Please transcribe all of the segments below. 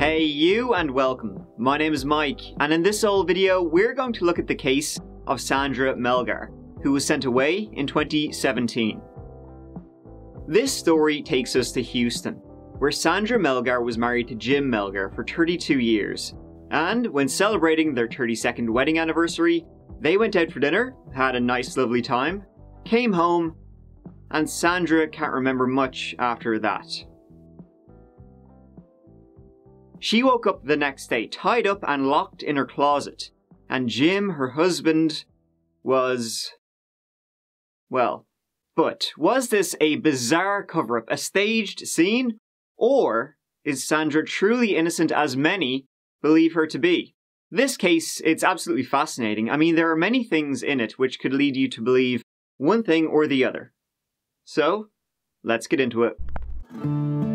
Hey you and welcome. My name is Mike and in this old video we're going to look at the case of Sandra Melgar, who was sent away in 2017. This story takes us to Houston, where Sandra Melgar was married to Jim Melgar for 32 years. And when celebrating their 32nd wedding anniversary, they went out for dinner, had a nice lovely time, came home, and Sandra can't remember much after that. She woke up the next day tied up and locked in her closet, and Jim, her husband, was. Well, but was this a bizarre cover up, a staged scene? Or is Sandra truly innocent as many believe her to be? This case, it's absolutely fascinating. I mean, there are many things in it which could lead you to believe one thing or the other. So, let's get into it.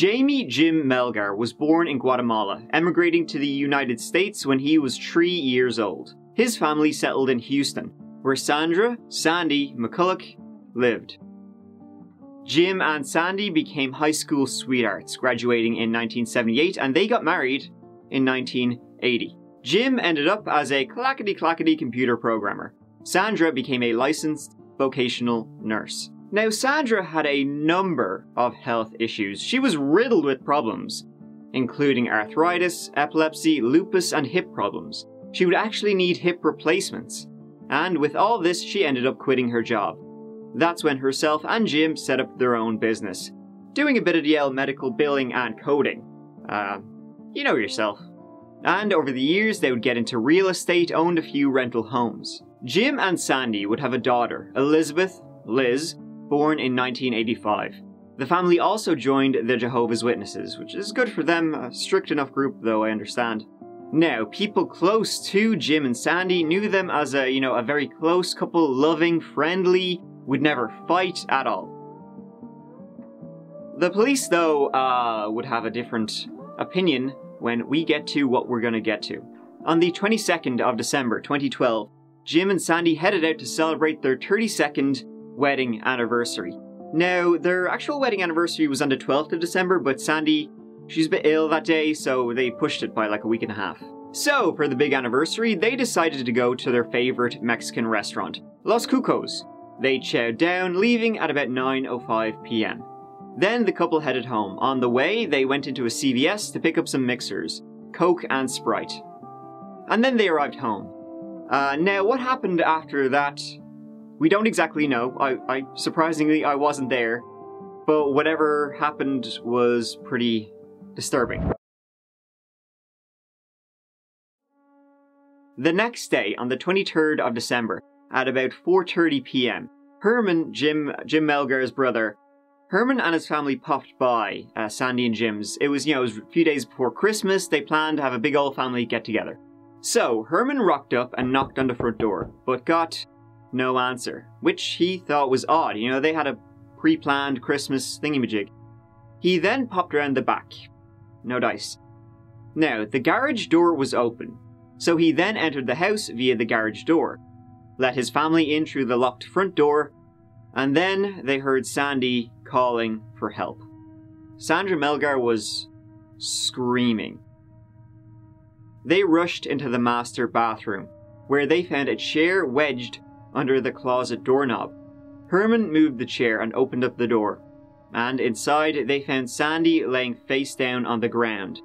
Jaime Jim Melgar was born in Guatemala, emigrating to the United States when he was three years old. His family settled in Houston, where Sandra, Sandy McCulloch lived. Jim and Sandy became high school sweethearts, graduating in 1978, and they got married in 1980. Jim ended up as a clackety clackety computer programmer. Sandra became a licensed vocational nurse. Now, Sandra had a number of health issues. She was riddled with problems, including arthritis, epilepsy, lupus, and hip problems. She would actually need hip replacements. And with all this, she ended up quitting her job. That's when herself and Jim set up their own business, doing a bit of Yale medical billing and coding. Uh, you know yourself. And over the years, they would get into real estate, owned a few rental homes. Jim and Sandy would have a daughter, Elizabeth, Liz, born in 1985. The family also joined the Jehovah's Witnesses, which is good for them, a strict enough group though, I understand. Now, people close to Jim and Sandy knew them as a, you know, a very close couple, loving, friendly, would never fight at all. The police, though, uh, would have a different opinion when we get to what we're gonna get to. On the 22nd of December 2012, Jim and Sandy headed out to celebrate their 32nd wedding anniversary. Now, their actual wedding anniversary was on the 12th of December, but Sandy, she's a bit ill that day, so they pushed it by like a week and a half. So, for the big anniversary, they decided to go to their favorite Mexican restaurant, Los Cucos. They chowed down, leaving at about 9.05 pm. Then the couple headed home. On the way, they went into a CVS to pick up some mixers, Coke and Sprite. And then they arrived home. Uh, now, what happened after that we don't exactly know. I, I surprisingly I wasn't there, but whatever happened was pretty disturbing. The next day, on the 23rd of December, at about 4:30 p.m., Herman, Jim Jim Melgar's brother, Herman and his family popped by uh, Sandy and Jim's. It was, you know, it was a few days before Christmas. They planned to have a big old family get together. So Herman rocked up and knocked on the front door, but got no answer, which he thought was odd. You know, they had a pre planned Christmas thingamajig. He then popped around the back. No dice. Now, the garage door was open, so he then entered the house via the garage door, let his family in through the locked front door, and then they heard Sandy calling for help. Sandra Melgar was screaming. They rushed into the master bathroom, where they found a chair wedged under the closet doorknob. Herman moved the chair and opened up the door, and inside they found Sandy laying face down on the ground,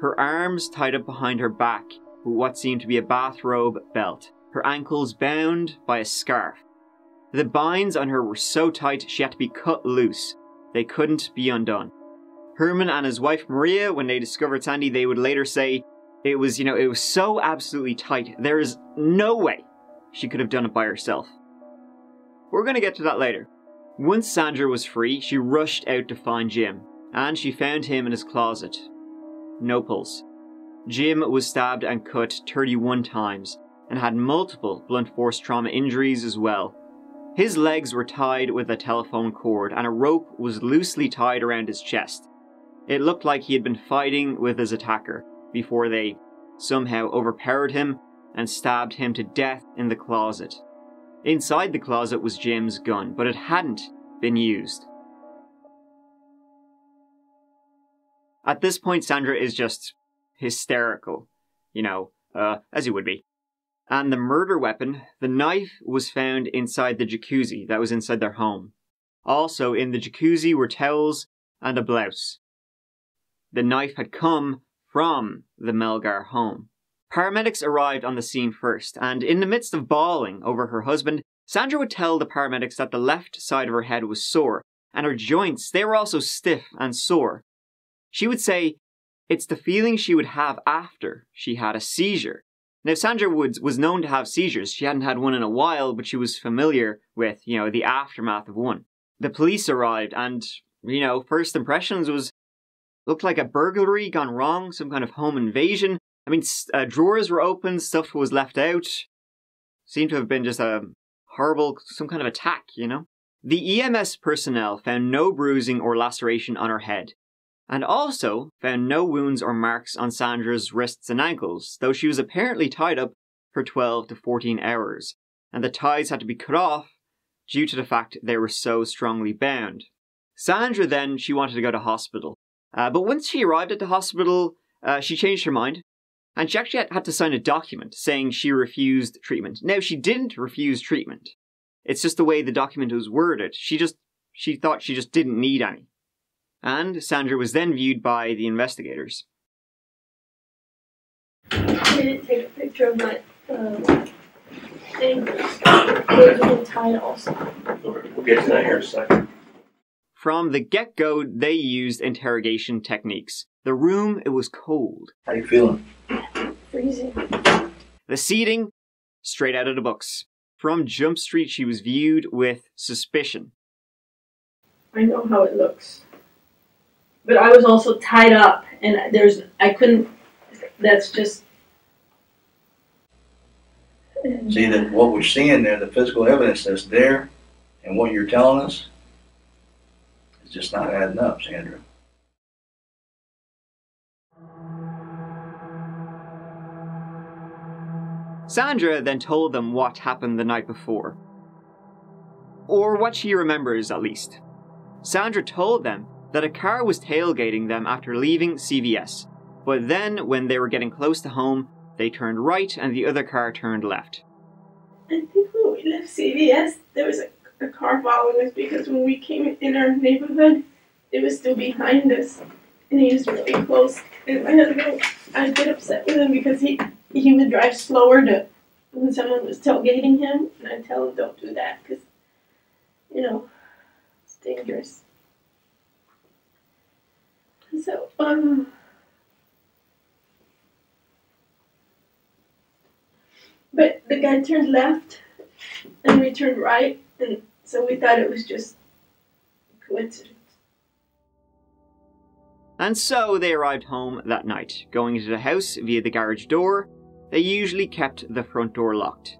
her arms tied up behind her back with what seemed to be a bathrobe belt, her ankles bound by a scarf. The binds on her were so tight she had to be cut loose. They couldn't be undone. Herman and his wife Maria, when they discovered Sandy, they would later say, it was, you know, it was so absolutely tight. There is no way she could have done it by herself. We're going to get to that later. Once Sandra was free, she rushed out to find Jim, and she found him in his closet. No pulse. Jim was stabbed and cut 31 times, and had multiple blunt force trauma injuries as well. His legs were tied with a telephone cord, and a rope was loosely tied around his chest. It looked like he had been fighting with his attacker before they somehow overpowered him and stabbed him to death in the closet. Inside the closet was Jim's gun, but it hadn't been used. At this point, Sandra is just hysterical, you know, uh, as you would be. And the murder weapon, the knife, was found inside the jacuzzi that was inside their home. Also, in the jacuzzi were towels and a blouse. The knife had come from the Melgar home. Paramedics arrived on the scene first, and in the midst of bawling over her husband, Sandra would tell the paramedics that the left side of her head was sore, and her joints, they were also stiff and sore. She would say it's the feeling she would have after she had a seizure. Now, Sandra Woods was known to have seizures. She hadn't had one in a while, but she was familiar with, you know, the aftermath of one. The police arrived, and, you know, first impressions was looked like a burglary gone wrong, some kind of home invasion. I mean, uh, drawers were open, stuff was left out. Seemed to have been just a horrible, some kind of attack, you know? The EMS personnel found no bruising or laceration on her head, and also found no wounds or marks on Sandra's wrists and ankles, though she was apparently tied up for 12 to 14 hours, and the ties had to be cut off due to the fact they were so strongly bound. Sandra then, she wanted to go to hospital, uh, but once she arrived at the hospital, uh, she changed her mind. And she actually had to sign a document saying she refused treatment. Now, she didn't refuse treatment. It's just the way the document was worded. She just, she thought she just didn't need any. And Sandra was then viewed by the investigators. I didn't take a picture of my uh, thing. It was tied also. We'll get to that here in a second. From the get go, they used interrogation techniques. The room, it was cold. How you feeling? Freezing. The seating, straight out of the books. From Jump Street, she was viewed with suspicion. I know how it looks. But I was also tied up, and there's, I couldn't, that's just. See that what we're seeing there, the physical evidence that's there, and what you're telling us, is just not adding up, Sandra. Sandra then told them what happened the night before. Or what she remembers, at least. Sandra told them that a car was tailgating them after leaving CVS, but then when they were getting close to home, they turned right and the other car turned left. I think when we left CVS, there was a, a car following us because when we came in our neighborhood, it was still behind us, and he was really close. And my husband, I'd get upset with him because he he would drive slower to when someone was tailgating him, and I'd tell him don't do that because you know it's dangerous. So um. But the guy turned left and we turned right, and so we thought it was just a coincidence. And so they arrived home that night, going into the house via the garage door. They usually kept the front door locked.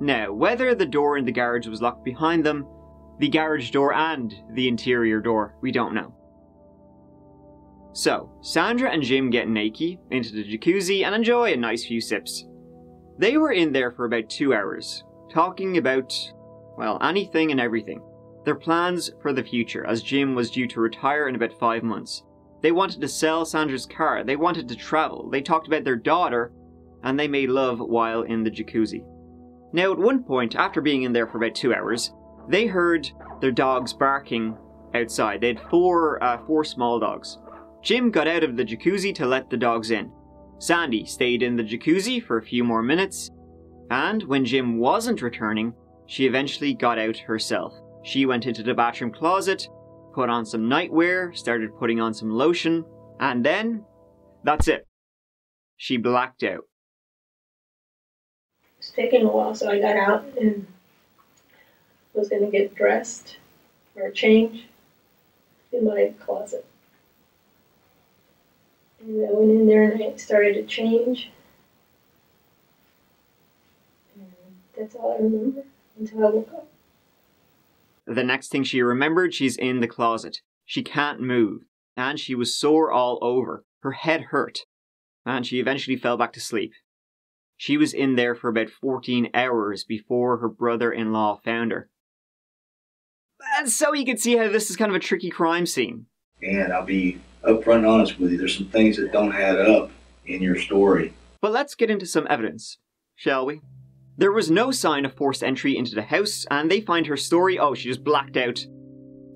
Now, whether the door in the garage was locked behind them, the garage door and the interior door, we don't know. So, Sandra and Jim get naked into the jacuzzi and enjoy a nice few sips. They were in there for about two hours, talking about, well, anything and everything. Their plans for the future, as Jim was due to retire in about five months. They wanted to sell Sandra's car, they wanted to travel, they talked about their daughter, and they made love while in the jacuzzi. Now, at one point, after being in there for about two hours, they heard their dogs barking outside. They had four, uh, four small dogs. Jim got out of the jacuzzi to let the dogs in. Sandy stayed in the jacuzzi for a few more minutes, and when Jim wasn't returning, she eventually got out herself. She went into the bathroom closet, put on some nightwear, started putting on some lotion, and then that's it. She blacked out. It's taking a while, so I got out and was gonna get dressed or change in my closet. And I went in there and I started to change. And that's all I remember until I woke up. The next thing she remembered, she's in the closet. She can't move, and she was sore all over. Her head hurt, and she eventually fell back to sleep. She was in there for about 14 hours before her brother in law found her. And so you can see how this is kind of a tricky crime scene. And I'll be upfront and honest with you, there's some things that don't add up in your story. But let's get into some evidence, shall we? There was no sign of forced entry into the house, and they find her story oh, she just blacked out.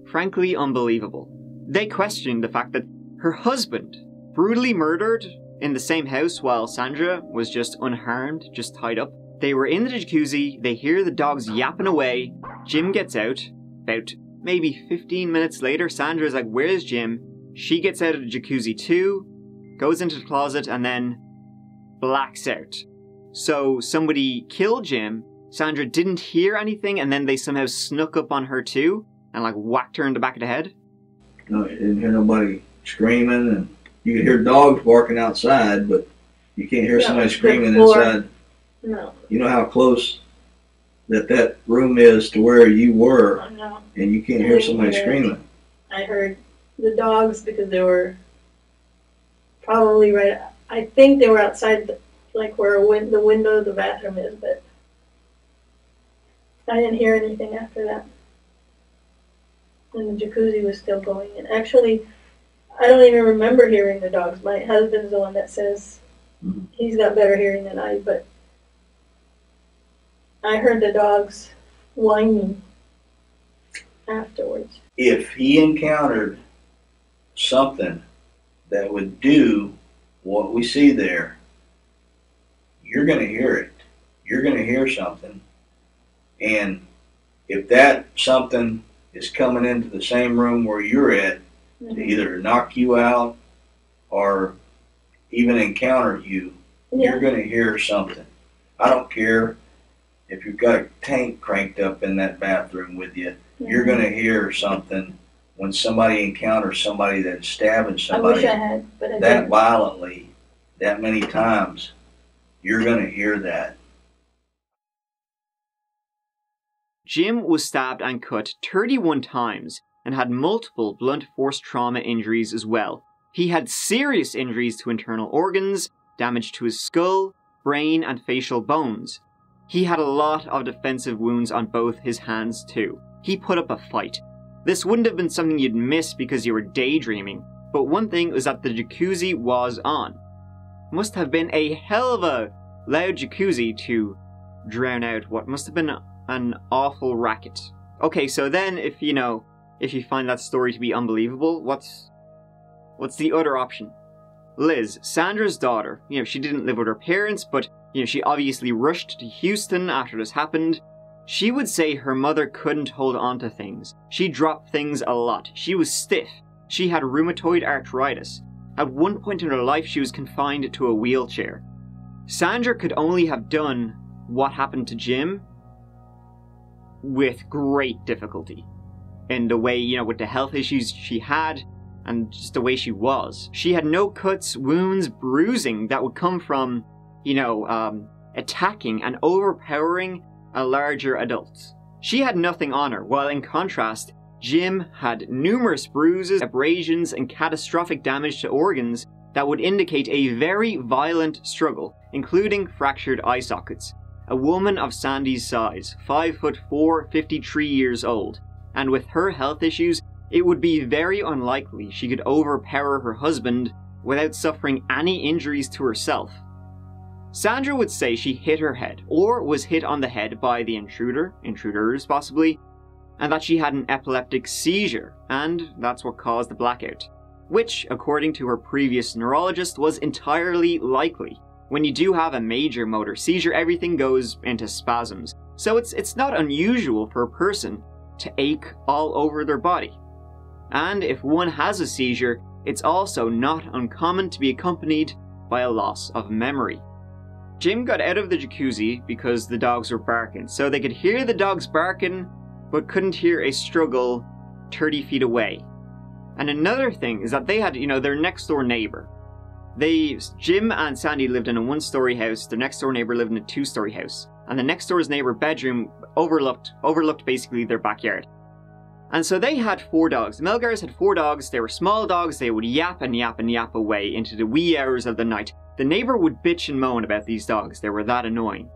Frankly, unbelievable. They question the fact that her husband, brutally murdered in the same house while Sandra was just unharmed, just tied up. They were in the jacuzzi, they hear the dogs yapping away. Jim gets out. About maybe 15 minutes later, Sandra's like, Where's Jim? She gets out of the jacuzzi too, goes into the closet, and then blacks out. So somebody killed Jim. Sandra didn't hear anything, and then they somehow snuck up on her too and like whacked her in the back of the head. No, you didn't hear nobody screaming, and you could hear dogs barking outside, but you can't hear Yeah, somebody screaming floor. inside. No, You know how close that that room is to where you were, no. and you can't I hear somebody hear screaming. I heard the dogs because they were probably right. I think they were outside, the, like where win- the window of the bathroom is, but I didn't hear anything after that. And the jacuzzi was still going. And actually, I don't even remember hearing the dogs. My husband's the one that says he's got better hearing than I, but I heard the dogs whining afterwards. If he encountered something that would do what we see there, you're going to hear it. You're going to hear something. And if that something is coming into the same room where you're at to mm-hmm. either knock you out or even encounter you, Yeah. you're going to hear something. I don't care if you've got a tank cranked up in that bathroom with you, you're mm-hmm. going to hear something when somebody encounters somebody that's stabbing somebody I had, I that didn't. violently, that many times. You're going to hear that. Jim was stabbed and cut 31 times and had multiple blunt force trauma injuries as well. He had serious injuries to internal organs, damage to his skull, brain, and facial bones. He had a lot of defensive wounds on both his hands too. He put up a fight. This wouldn't have been something you'd miss because you were daydreaming, but one thing was that the jacuzzi was on. Must have been a hell of a loud jacuzzi to drown out what must have been an awful racket. Okay, so then if you know, if you find that story to be unbelievable, what's what's the other option? Liz, Sandra's daughter, you know, she didn't live with her parents, but you know, she obviously rushed to Houston after this happened. She would say her mother couldn't hold on to things. She dropped things a lot. She was stiff. She had rheumatoid arthritis. At one point in her life, she was confined to a wheelchair. Sandra could only have done what happened to Jim with great difficulty. In the way, you know, with the health issues she had and just the way she was. She had no cuts, wounds, bruising that would come from, you know, um, attacking and overpowering a larger adult. She had nothing on her, while in contrast, Jim had numerous bruises, abrasions, and catastrophic damage to organs that would indicate a very violent struggle, including fractured eye sockets. A woman of Sandy's size, 5 foot 4, 53 years old, and with her health issues, it would be very unlikely she could overpower her husband without suffering any injuries to herself. Sandra would say she hit her head, or was hit on the head by the intruder, intruders possibly, and that she had an epileptic seizure, and that's what caused the blackout. Which, according to her previous neurologist, was entirely likely. When you do have a major motor seizure, everything goes into spasms, so it's, it's not unusual for a person to ache all over their body. And if one has a seizure, it's also not uncommon to be accompanied by a loss of memory. Jim got out of the jacuzzi because the dogs were barking, so they could hear the dogs barking, but couldn't hear a struggle 30 feet away. And another thing is that they had, you know, their next door neighbor. They, Jim and Sandy lived in a one story house, their next door neighbor lived in a two story house, and the next door's neighbor bedroom overlooked, overlooked basically their backyard. And so they had four dogs. The Melgars had four dogs. They were small dogs. They would yap and yap and yap away into the wee hours of the night. The neighbor would bitch and moan about these dogs. They were that annoying.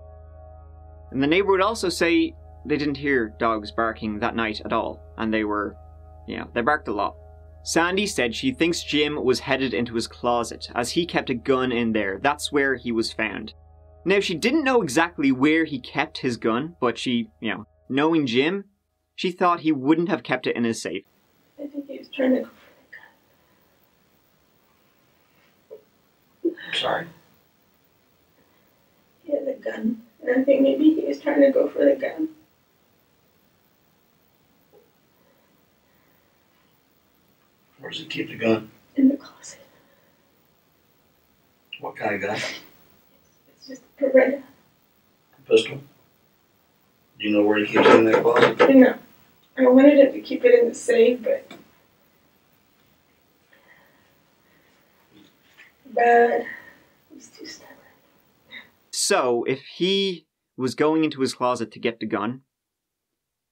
And the neighbor would also say they didn't hear dogs barking that night at all. And they were, you know, they barked a lot. Sandy said she thinks Jim was headed into his closet, as he kept a gun in there. That's where he was found. Now, she didn't know exactly where he kept his gun, but she, you know, knowing Jim, she thought he wouldn't have kept it in his safe. I think he was trying to go for the gun. Sorry. He had a gun. And I think maybe he was trying to go for the gun. Where does he keep the gun? In the closet. What kind of gun? It's just a Beretta. Pistol? Do you know where he keeps it in that closet? No. I wanted him to keep it in the safe, but. But he's too stubborn. So, if he was going into his closet to get the gun,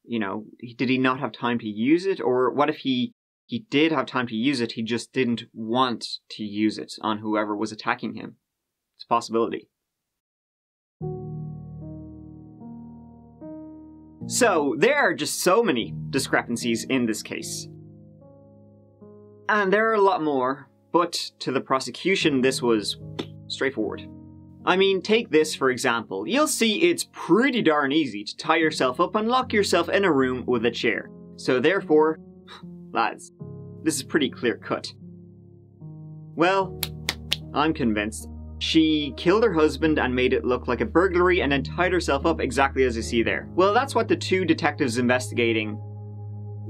you know, did he not have time to use it? Or what if he he did have time to use it, he just didn't want to use it on whoever was attacking him? It's a possibility. So, there are just so many discrepancies in this case. And there are a lot more, but to the prosecution, this was straightforward. I mean, take this for example. You'll see it's pretty darn easy to tie yourself up and lock yourself in a room with a chair. So, therefore, lads, this is pretty clear cut. Well, I'm convinced. She killed her husband and made it look like a burglary and then tied herself up exactly as you see there. Well, that's what the two detectives investigating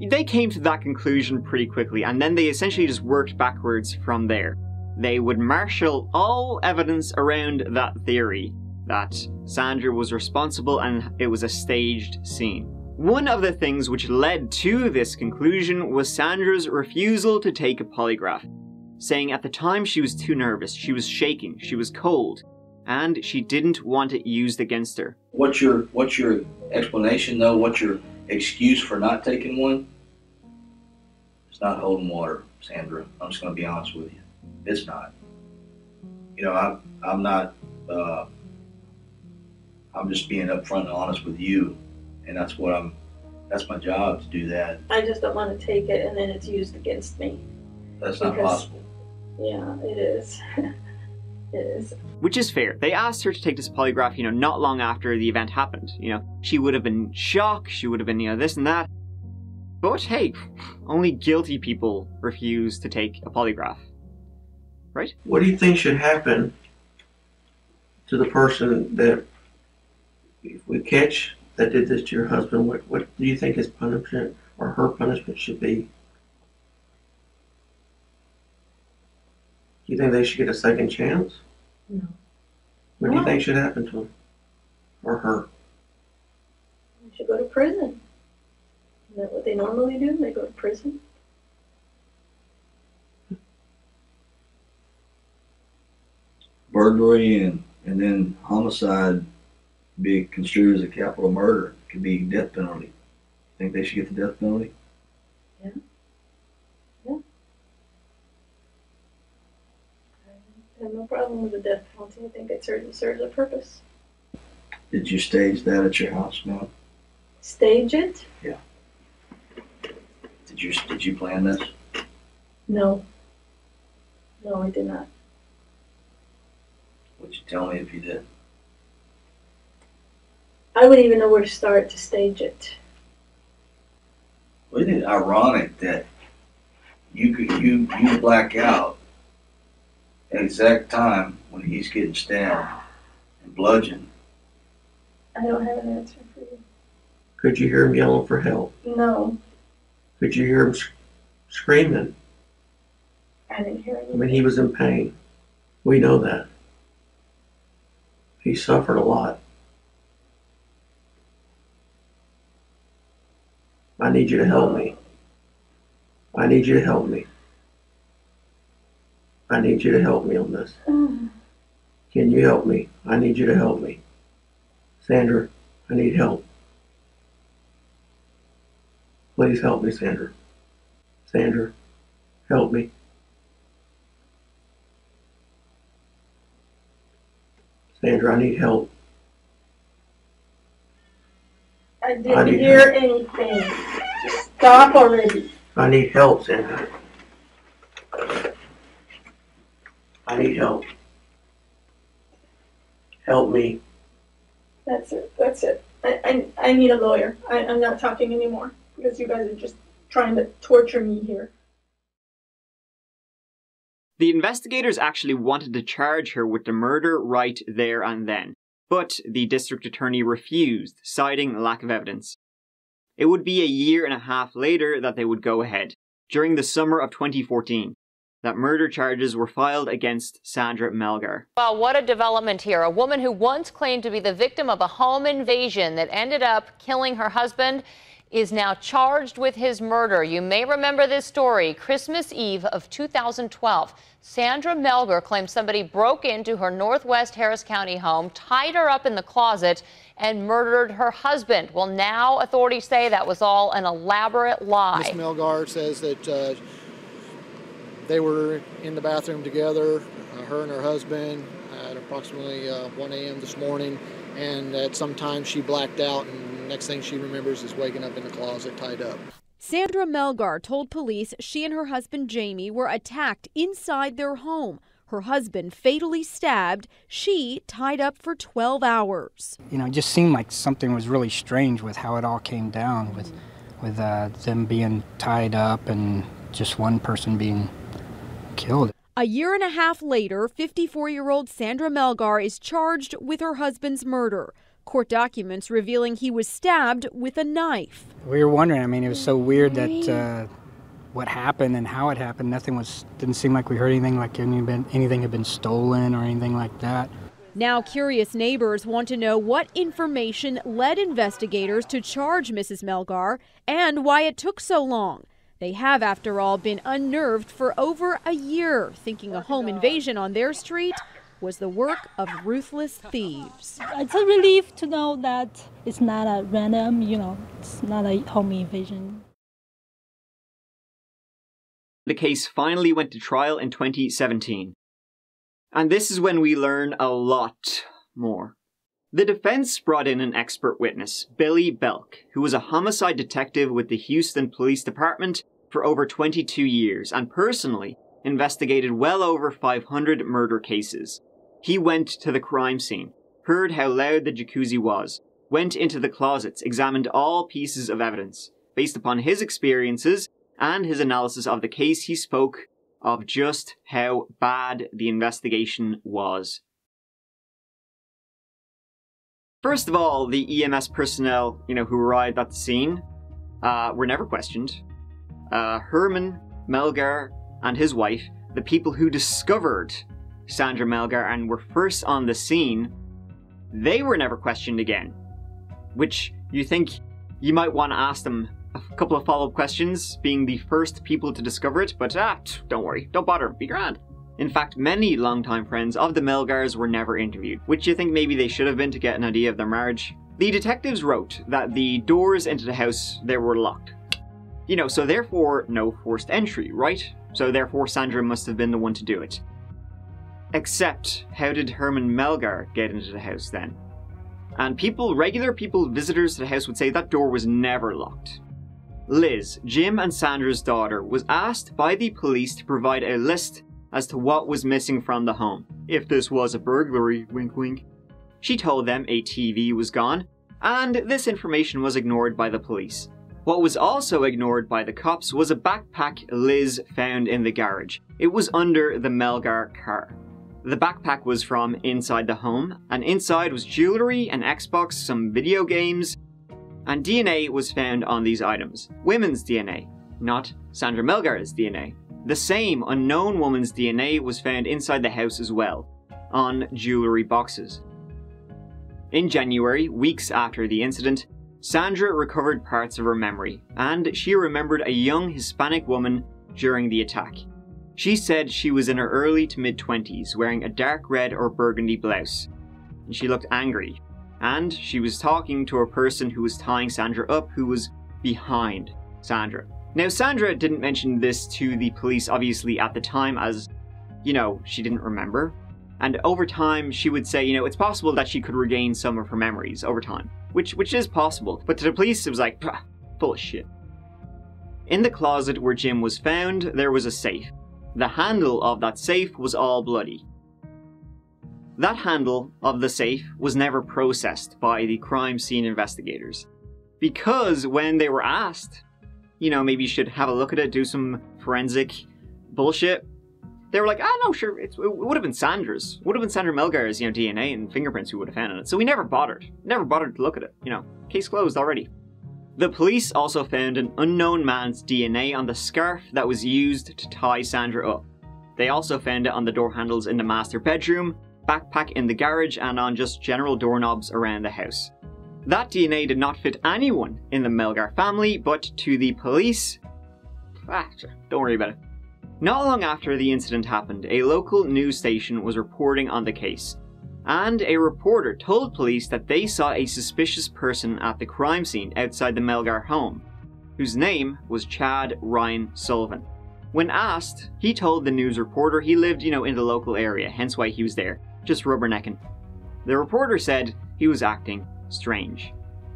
they came to that conclusion pretty quickly and then they essentially just worked backwards from there. They would marshal all evidence around that theory that Sandra was responsible and it was a staged scene. One of the things which led to this conclusion was Sandra's refusal to take a polygraph, saying at the time she was too nervous, she was shaking, she was cold, and she didn't want it used against her. What's your What's your explanation though? What's your excuse for not taking one? It's not holding water, Sandra. I'm just going to be honest with you. It's not. You know, I'm I'm not. Uh, I'm just being upfront and honest with you, and that's what I'm. That's my job to do that. I just don't want to take it and then it's used against me. That's not Because- possible. Yeah, it is. it is. Which is fair. They asked her to take this polygraph, you know, not long after the event happened. You know, she would have been shocked, she would have been, you know, this and that. But hey, only guilty people refuse to take a polygraph. Right? What do you think should happen to the person that if we catch that did this to your husband? What what do you think his punishment or her punishment should be? Do you think they should get a second chance? No. What do you think should happen to him or her? They should go to prison. Isn't that what they normally do? They go to prison. Burglary and and then homicide be construed as a capital murder. Could be death penalty. Think they should get the death penalty? Yeah. Yeah. I have no problem with the death penalty. I think it serves, serves a purpose. Did you stage that at your house, ma'am? Stage it? Yeah. Did you did you plan this? No. No, I did not. Would you tell me if you did? I wouldn't even know where to start to stage it. Isn't it ironic that you could you you black out at the exact time when he's getting stabbed and bludgeoned? I don't have an answer for you. Could you hear him yelling for help? No, Could you hear him sc- screaming? I didn't hear anything. I anything. mean, he was in pain. We know that. He suffered a lot. I need you to help me. I need you to help me. I need you to help me on this. Can you help me? I need you to help me. Sandra, I need help. Please help me, Sandra. Sandra, help me. Sandra, I need help. I I didn't need hear anything. Just stop already. I need help, Sandra. I need help. Help me. That's it. That's it. I, I, I need a lawyer. I, I'm not talking anymore because you guys are just trying to torture me here. The investigators actually wanted to charge her with the murder right there and then, but the district attorney refused, citing lack of evidence. It would be a year and a half later that they would go ahead, during the summer of 2014, that murder charges were filed against Sandra Melgar. Well, what a development here. A woman who once claimed to be the victim of a home invasion that ended up killing her husband is now charged with his murder. You may remember this story. Christmas Eve of 2012, Sandra Melgar claimed somebody broke into her Northwest Harris County home, tied her up in the closet, and murdered her husband. Well, now authorities say that was all an elaborate Miss lie. Melgar says that uh, they were in the bathroom together, uh, her and her husband, at approximately uh, 1 a.m. this morning, and at some time she blacked out, and next thing she remembers is waking up in the closet tied up. Sandra Melgar told police she and her husband Jaime were attacked inside their home. Her husband fatally stabbed, she tied up for 12 hours. you know, it just seemed like something was really strange with how it all came down, with with uh, them being tied up and just one person being killed. A year and a half later, 54 year old Sandra Melgar is charged with her husband's murder. Court documents revealing he was stabbed with a knife. We were wondering. I mean, it was so weird that uh, what happened and how it happened. Nothing was didn't seem like we heard anything like any, been, anything had been stolen or anything like that. Now, curious neighbors want to know what information led investigators to charge Mrs. Melgar and why it took so long. They have, after all, been unnerved for over a year, thinking a home invasion on their street was the work of ruthless thieves. It's a relief to know that it's not a random, you know, it's not a home invasion. The case finally went to trial in 2017. And this is when we learn a lot more. The defense brought in an expert witness, Billy Belk, who was a homicide detective with the Houston Police Department for over 22 years and personally investigated well over 500 murder cases. He went to the crime scene, heard how loud the jacuzzi was, went into the closets, examined all pieces of evidence. Based upon his experiences and his analysis of the case, he spoke of just how bad the investigation was. First of all, the EMS personnel, you know, who arrived at the scene, uh, were never questioned. Uh, Herman Melgar and his wife, the people who discovered Sandra Melgar and were first on the scene, they were never questioned again. Which you think you might want to ask them a couple of follow up questions, being the first people to discover it, but ah, don't worry, don't bother, be grand. In fact, many longtime friends of the Melgars were never interviewed, which you think maybe they should have been to get an idea of their marriage. The detectives wrote that the doors into the house they were locked. You know, so therefore no forced entry, right? So therefore Sandra must have been the one to do it. Except, how did Herman Melgar get into the house then? And people, regular people, visitors to the house would say that door was never locked. Liz, Jim and Sandra's daughter, was asked by the police to provide a list as to what was missing from the home. If this was a burglary, wink wink. She told them a TV was gone, and this information was ignored by the police. What was also ignored by the cops was a backpack Liz found in the garage. It was under the Melgar car. The backpack was from inside the home, and inside was jewelry, an Xbox, some video games, and DNA was found on these items. Women's DNA, not Sandra Melgar's DNA. The same unknown woman's DNA was found inside the house as well, on jewelry boxes. In January, weeks after the incident, Sandra recovered parts of her memory, and she remembered a young Hispanic woman during the attack. She said she was in her early to mid 20s, wearing a dark red or burgundy blouse, and she looked angry. And she was talking to a person who was tying Sandra up who was behind. Sandra. Now, Sandra didn't mention this to the police, obviously, at the time, as, you know, she didn't remember. And over time, she would say, you know, it's possible that she could regain some of her memories over time, which which is possible. But to the police, it was like, full of shit. In the closet where Jim was found, there was a safe. The handle of that safe was all bloody. That handle of the safe was never processed by the crime scene investigators. Because when they were asked, you know, maybe you should have a look at it, do some forensic bullshit, they were like, ah, no, sure, it would have been Sandra's. Would have been Sandra Melgar's, you know, DNA and fingerprints we would have found in it. So we never bothered. Never bothered to look at it. You know, case closed already. The police also found an unknown man's DNA on the scarf that was used to tie Sandra up. They also found it on the door handles in the master bedroom, backpack in the garage, and on just general doorknobs around the house. That DNA did not fit anyone in the Melgar family, but to the police, ah, don't worry about it. Not long after the incident happened, a local news station was reporting on the case, and a reporter told police that they saw a suspicious person at the crime scene outside the Melgar home, whose name was Chad Ryan Sullivan. When asked, he told the news reporter he lived, you know, in the local area, hence why he was there, just rubbernecking. The reporter said he was acting strange.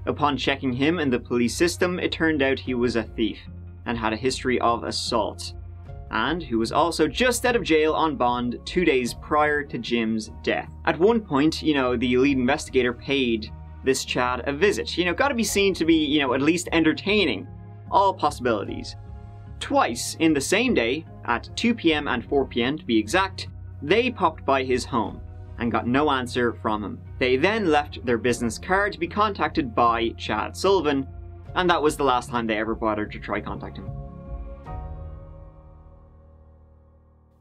Upon checking him in the police system, it turned out he was a thief and had a history of assault and who was also just out of jail on bond two days prior to Jim's death. At one point, you know, the lead investigator paid this Chad a visit. You know, gotta be seen to be, you know, at least entertaining all possibilities. Twice in the same day, at 2 pm and 4 pm to be exact, they popped by his home and got no answer from him. They then left their business card to be contacted by Chad Sullivan, and that was the last time they ever bothered to try contacting him.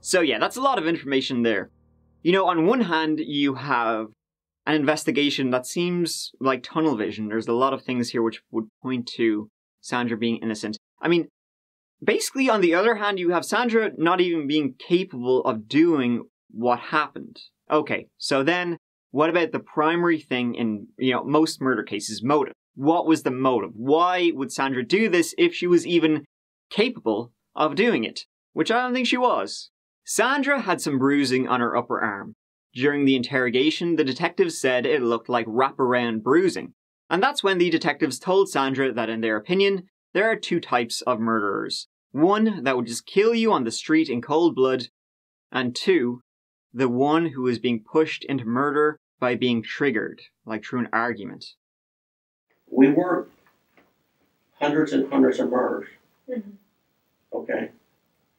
So yeah, that's a lot of information there. You know, on one hand, you have an investigation that seems like tunnel vision. There's a lot of things here which would point to Sandra being innocent. I mean, basically, on the other hand, you have Sandra not even being capable of doing what happened. Okay, so then what about the primary thing in, you know, most murder cases, motive? What was the motive? Why would Sandra do this if she was even capable of doing it? Which I don't think she was. Sandra had some bruising on her upper arm. During the interrogation, the detectives said it looked like wraparound bruising. And that's when the detectives told Sandra that, in their opinion, there are two types of murderers. One that would just kill you on the street in cold blood, and two, the one who is being pushed into murder by being triggered, like through an argument. We work hundreds and hundreds of murders. Mm-hmm. Okay?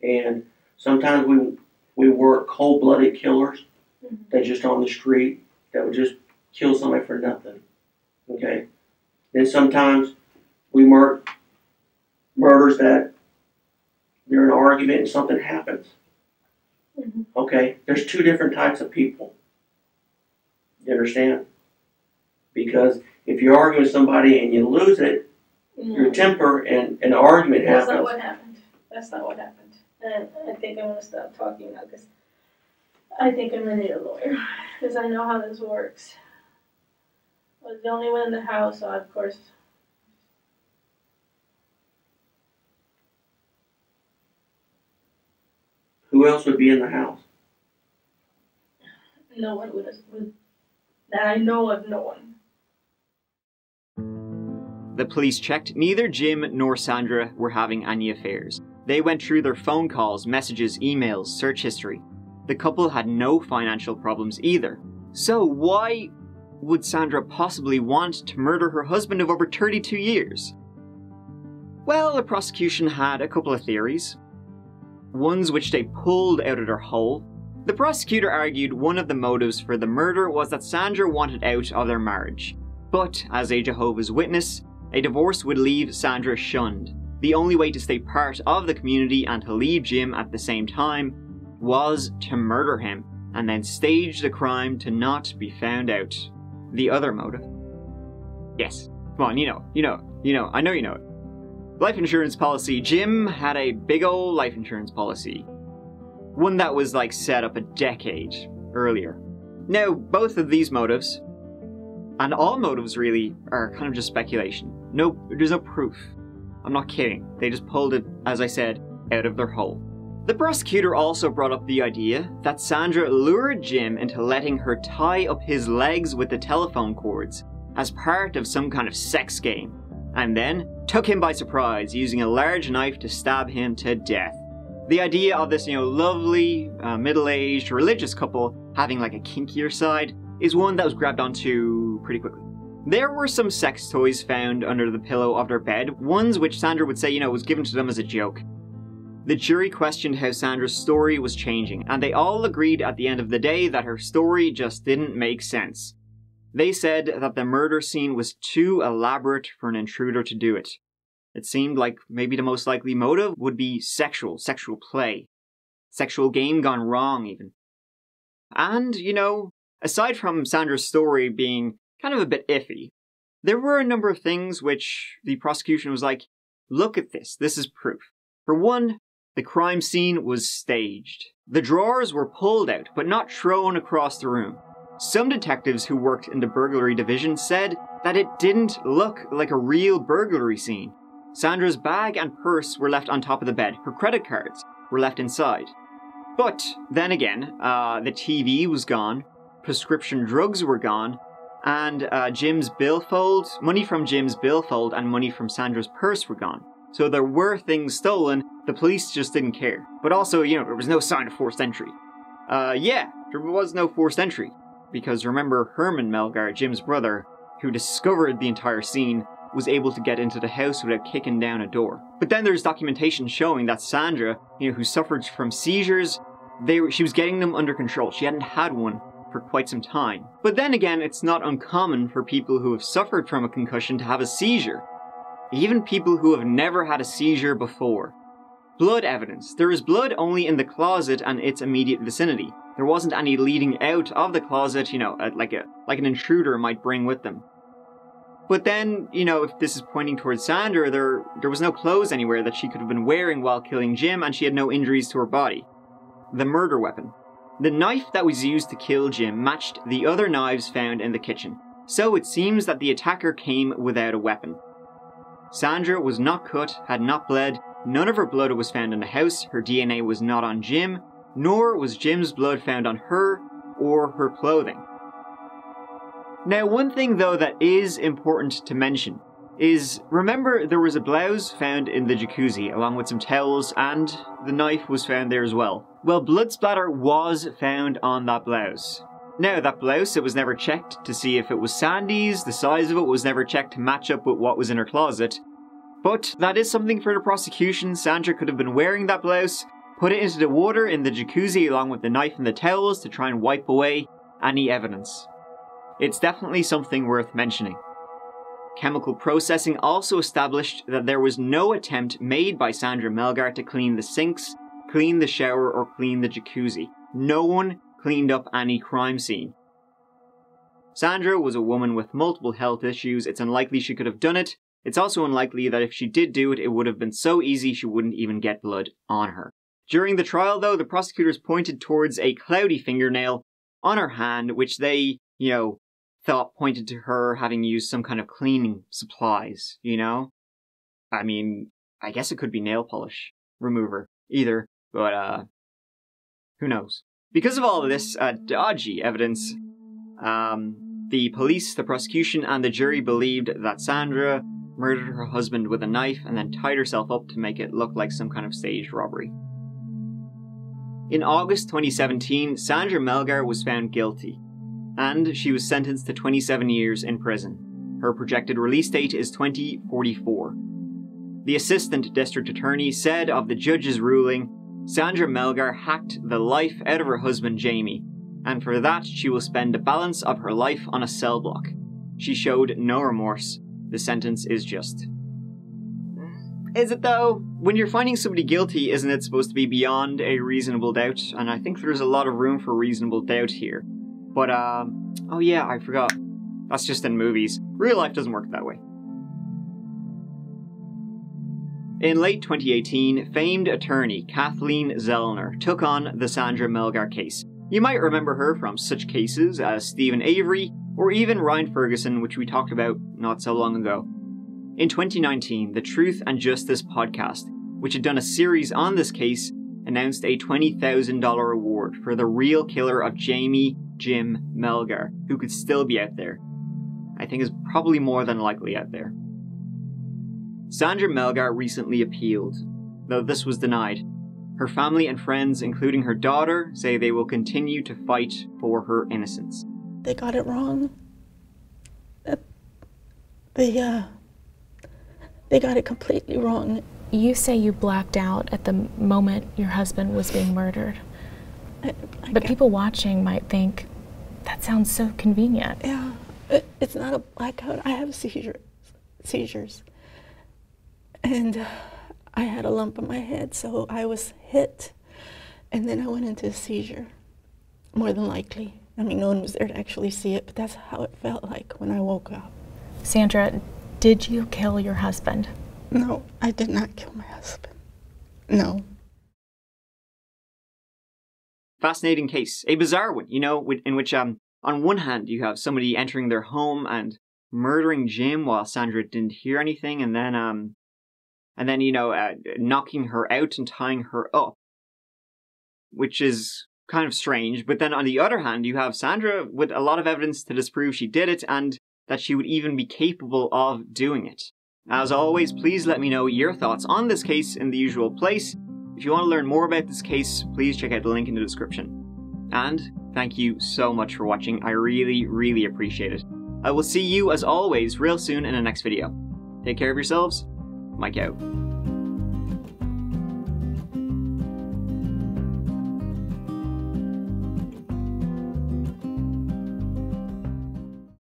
And Sometimes we we work cold blooded killers mm-hmm. that just on the street that would just kill somebody for nothing. Okay. Then sometimes we work murders that they're in an argument and something happens. Mm-hmm. Okay. There's two different types of people. You understand? Because if you argue with somebody and you lose it, your temper and an argument That's happens. That's not what happened. That's not what happened. And I think I'm gonna stop talking now because I think I'm gonna need a lawyer because I know how this works. I was the only one in the house, so of course. Who else would be in the house? No one would, would that I know of. No one. The police checked neither Jim nor Sandra were having any affairs. They went through their phone calls, messages, emails, search history. The couple had no financial problems either. So, why would Sandra possibly want to murder her husband of over 32 years? Well, the prosecution had a couple of theories. Ones which they pulled out of their hole. The prosecutor argued one of the motives for the murder was that Sandra wanted out of their marriage. But, as a Jehovah's Witness, a divorce would leave Sandra shunned, the only way to stay part of the community and to leave Jim at the same time was to murder him and then stage the crime to not be found out. The other motive. Yes, come on, you know, you know, you know, I know you know it. Life insurance policy. Jim had a big old life insurance policy. One that was like set up a decade earlier. Now, both of these motives, and all motives really, are kind of just speculation. No, there's no proof I'm not kidding. They just pulled it, as I said, out of their hole. The prosecutor also brought up the idea that Sandra lured Jim into letting her tie up his legs with the telephone cords as part of some kind of sex game, and then took him by surprise using a large knife to stab him to death. The idea of this, you know, lovely, uh, middle-aged, religious couple having like a kinkier side is one that was grabbed onto pretty quickly. There were some sex toys found under the pillow of their bed, ones which Sandra would say, you know, was given to them as a joke. The jury questioned how Sandra's story was changing, and they all agreed at the end of the day that her story just didn't make sense. They said that the murder scene was too elaborate for an intruder to do it. It seemed like maybe the most likely motive would be sexual, sexual play. Sexual game gone wrong, even. And, you know, aside from Sandra's story being kind of a bit iffy, there were a number of things which the prosecution was like, look at this, this is proof. For one, the crime scene was staged. The drawers were pulled out, but not thrown across the room. Some detectives who worked in the burglary division said that it didn't look like a real burglary scene. Sandra's bag and purse were left on top of the bed. Her credit cards were left inside. But then again, uh, the TV was gone, prescription drugs were gone, and uh, Jim's billfold, money from Jim's billfold, and money from Sandra's purse were gone. So there were things stolen, the police just didn't care. But also, you know, there was no sign of forced entry. Uh, yeah, there was no forced entry. Because remember, Herman Melgar, Jim's brother, who discovered the entire scene, was able to get into the house without kicking down a door. But then there's documentation showing that Sandra, you know, who suffered from seizures, they were, she was getting them under control. She hadn't had one for quite some time. But then again, it's not uncommon for people who have suffered from a concussion to have a seizure even people who have never had a seizure before. Blood evidence. There is blood only in the closet and its immediate vicinity. There wasn't any leading out of the closet, you know, uh, like a like an intruder might bring with them. But then, you know, if this is pointing towards Sandra, there there was no clothes anywhere that she could have been wearing while killing Jim, and she had no injuries to her body. The murder weapon. The knife that was used to kill Jim matched the other knives found in the kitchen, so it seems that the attacker came without a weapon. Sandra was not cut, had not bled, none of her blood was found in the house, her DNA was not on Jim, nor was Jim's blood found on her or her clothing. Now, one thing though that is important to mention is remember there was a blouse found in the jacuzzi along with some towels and the knife was found there as well. Well, blood splatter was found on that blouse. Now, that blouse, it was never checked to see if it was Sandy's, the size of it was never checked to match up with what was in her closet. But that is something for the prosecution. Sandra could have been wearing that blouse, put it into the water in the jacuzzi along with the knife and the towels to try and wipe away any evidence. It's definitely something worth mentioning. Chemical processing also established that there was no attempt made by Sandra Melgar to clean the sinks, clean the shower, or clean the jacuzzi. No one cleaned up any crime scene. Sandra was a woman with multiple health issues. It's unlikely she could have done it. It's also unlikely that if she did do it, it would have been so easy she wouldn't even get blood on her. During the trial, though, the prosecutors pointed towards a cloudy fingernail on her hand, which they, you know, thought pointed to her having used some kind of cleaning supplies, you know? I mean, I guess it could be nail polish remover, either, but, uh, who knows? Because of all of this uh, dodgy evidence, um, the police, the prosecution, and the jury believed that Sandra murdered her husband with a knife and then tied herself up to make it look like some kind of staged robbery. In August 2017, Sandra Melgar was found guilty, and she was sentenced to 27 years in prison. Her projected release date is 2044. The assistant district attorney said of the judge's ruling Sandra Melgar hacked the life out of her husband Jaime, and for that she will spend the balance of her life on a cell block. She showed no remorse. The sentence is just. Is it though? When you're finding somebody guilty, isn't it supposed to be beyond a reasonable doubt? And I think there's a lot of room for reasonable doubt here. But, um, oh yeah, I forgot. That's just in movies. Real life doesn't work that way. In late 2018, famed attorney Kathleen Zellner took on the Sandra Melgar case. You might remember her from such cases as Steven Avery or even Ryan Ferguson, which we talked about not so long ago. In 2019, the Truth and Justice podcast, which had done a series on this case, announced a $20,000 award for the real killer of Jaime Jim Melgar, who could still be out there. I think is probably more than likely out there. Sandra Melgar recently appealed, though this was denied. Her family and friends, including her daughter, say they will continue to fight for her innocence. They got it wrong. They, uh, they got it completely wrong. You say you blacked out at the moment your husband was being murdered. I, I but people watching might think that sounds so convenient. Yeah, it, it's not a blackout. I have seizures, seizures, and uh, I had a lump on my head, so I was hit, and then I went into a seizure. More than likely. I mean, no one was there to actually see it, but that's how it felt like when I woke up. Sandra, did you kill your husband? No, I did not kill my husband. No. Fascinating case. A bizarre one, you know, in which, um, on one hand, you have somebody entering their home and murdering Jim while Sandra didn't hear anything, and then, um, and then, you know, uh, knocking her out and tying her up. Which is kind of strange. But then on the other hand, you have Sandra with a lot of evidence to disprove she did it and that she would even be capable of doing it. As always, please let me know your thoughts on this case in the usual place. If you want to learn more about this case, please check out the link in the description. And thank you so much for watching, I really, really appreciate it. I will see you, as always, real soon in the next video. Take care of yourselves, Mike out.